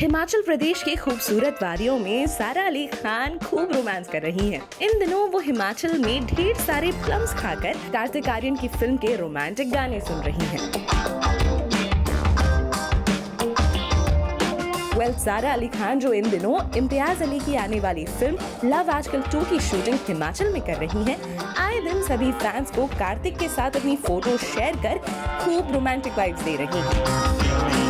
हिमाचल प्रदेश के खूबसूरत वादियों में सारा अली खान खूब रोमांस कर रही हैं। इन दिनों वो हिमाचल में ढेर सारे प्लम्स खाकर कार्तिक आर्यन की फ़िल्म के रोमांटिक गाने सुन रही हैं। वेल सारा अली खान जो इन दिनों इम्तियाज़ अली की आने वाली फ़िल्म लव आजकल टू की शूटिंग हिमाचल में कर रही हैं, आए दिन सभी फैंस को कार्तिक के साथ अपनी फ़ोटो शेयर कर खूब रोमांटिक वाइब्स दे रही हैं।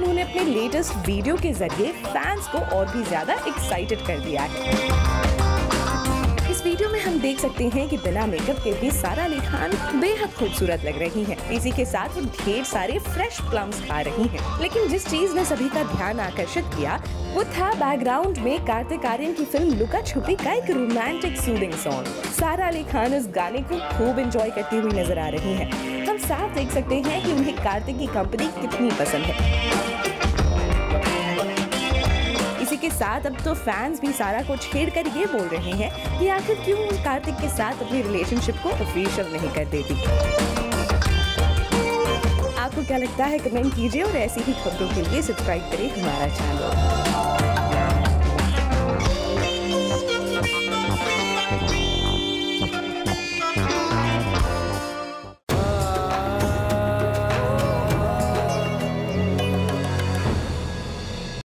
उन्होंने अपने लेटेस्ट वीडियो के ज़रिए फैंस को और भी ज़्यादा एक्साइटेड कर दिया है इस वीडियो में हम देख सकते हैं कि बिना मेकअप के भी सारा अली खान बेहद खूबसूरत लग रही हैं। इसी के साथ वो ढेर सारे फ्रेश प्लम्स खा रही हैं। लेकिन जिस चीज़ ने सभी का ध्यान आकर्षित किया, वो था बैकग्राउंड में कार्तिक आर्यन की फ़िल्म लुका छुपी का एक रोमांटिक सूदिंग सॉन्ग सारा अली खान इस गाने को खूब एंजॉय करती हुई नज़र आ रही हैं। साफ़ देख सकते हैं कि उन्हें कार्तिक की कंपनी कितनी पसंद है। इसी के साथ अब तो फैंस भी सारा को छेड़ कर ये बोल रहे हैं कि आखिर क्यों कार्तिक के साथ अपनी रिलेशनशिप को ऑफिशियल नहीं कर देती। आपको क्या लगता है कमेंट कीजिए और ऐसी ही खबरों के लिए सब्सक्राइब करें हमारा चैनल